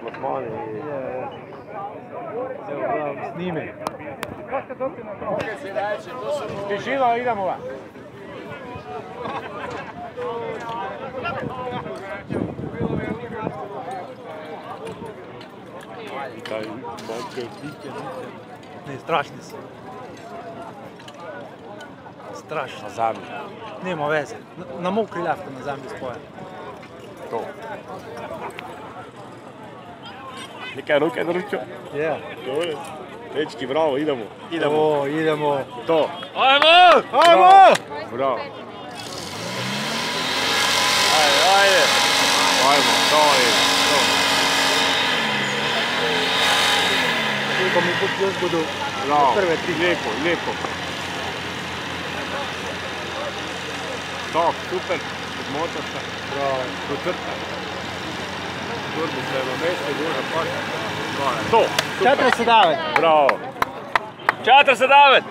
Plasmani. Snimi. Tišino, idemo va. Kaj, manjkajo pike. Ne, strašni so. Strašni. Na zemlji. Nima veze. Na, na mokri lahko na zemlji spoje. To. Nekaj roke naročil. Ja. Dobro. Dečki, bravo, idemo. Idemo. O, idemo. To. Ajmo! Ajmo! Bravo. Ajde, ajde. Ajmo, to je. To. Koliko mi kot jaz bodo Bravo. prve tri. Lepo, lepo. To, super. Odmoča se. Bravo. Do se v mestu, gora pa. To To. Četiri se davet. Bravo. Čater se David.